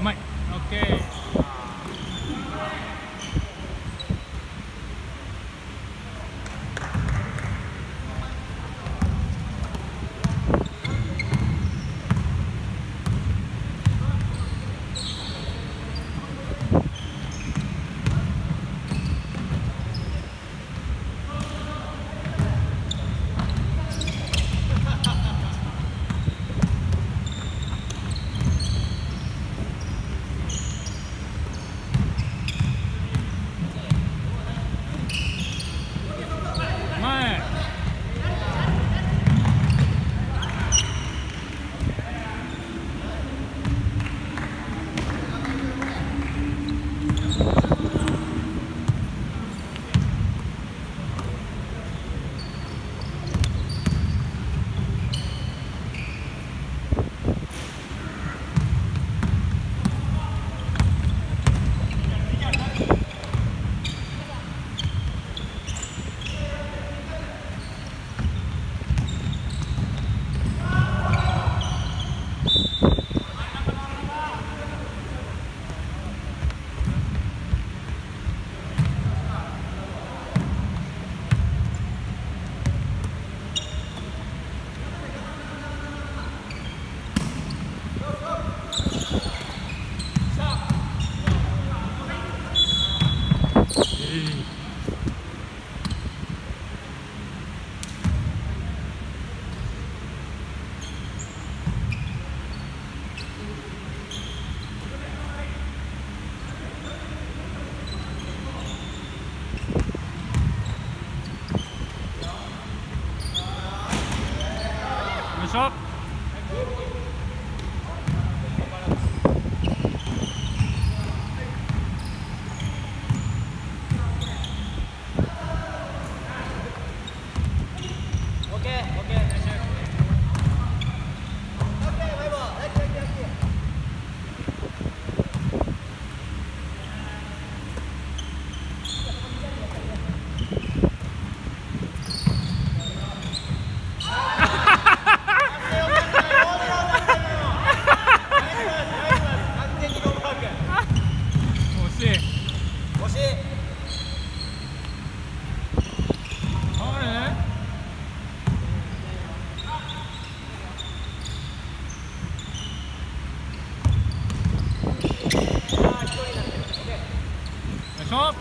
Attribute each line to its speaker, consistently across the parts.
Speaker 1: Mike. Okay. あ惜しい
Speaker 2: 惜しい
Speaker 1: あれよいしょわ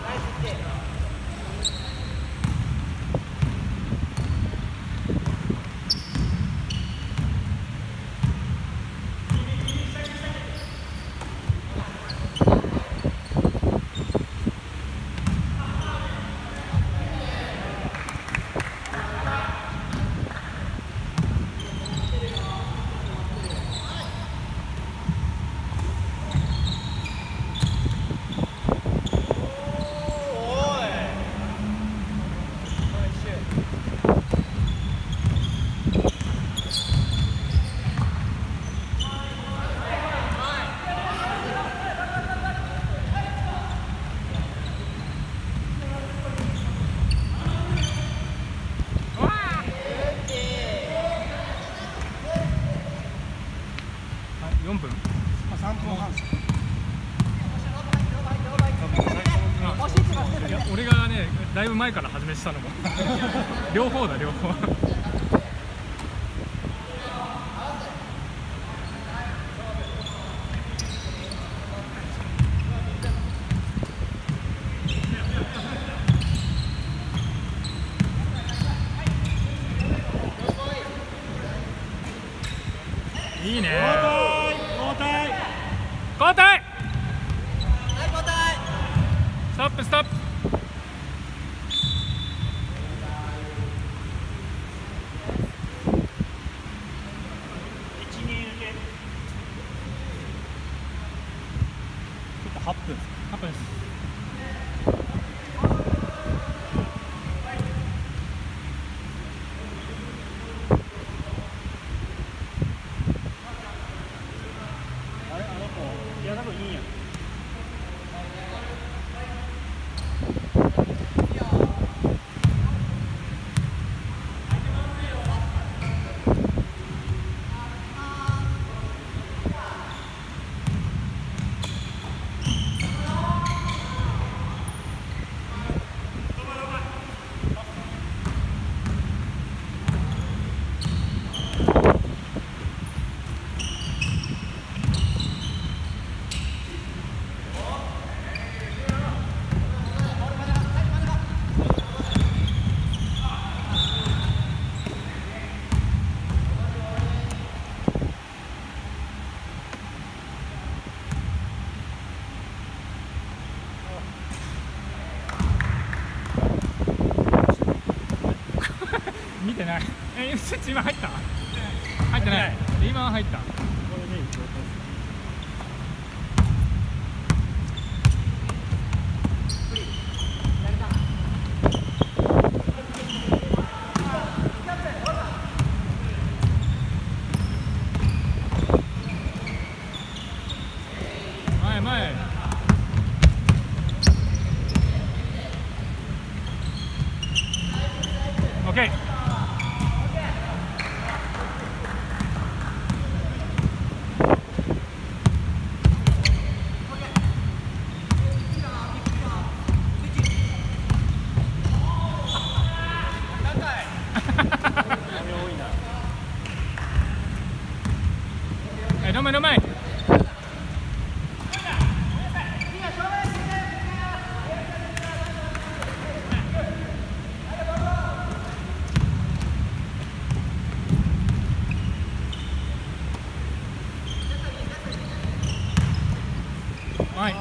Speaker 1: ああ4分
Speaker 3: 3分半
Speaker 1: いや俺がねだいぶ前から始めてたのも。両方だ両方。いいね。
Speaker 3: 交代。
Speaker 1: 交代。ストップストップ
Speaker 3: 8分
Speaker 1: 8分です。ス 今入った入ってない。今は入った。
Speaker 3: これでいい
Speaker 1: 前前。オッケーはいどんまいどんまいはい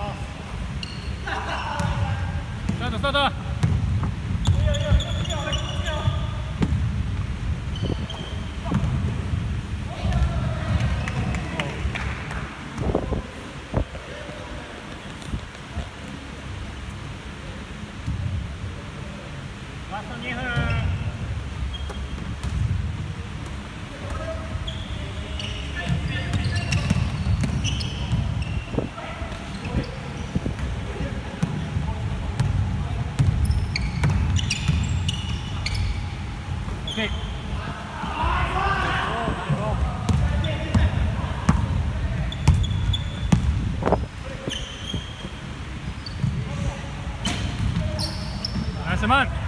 Speaker 1: スタートスタートし